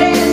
change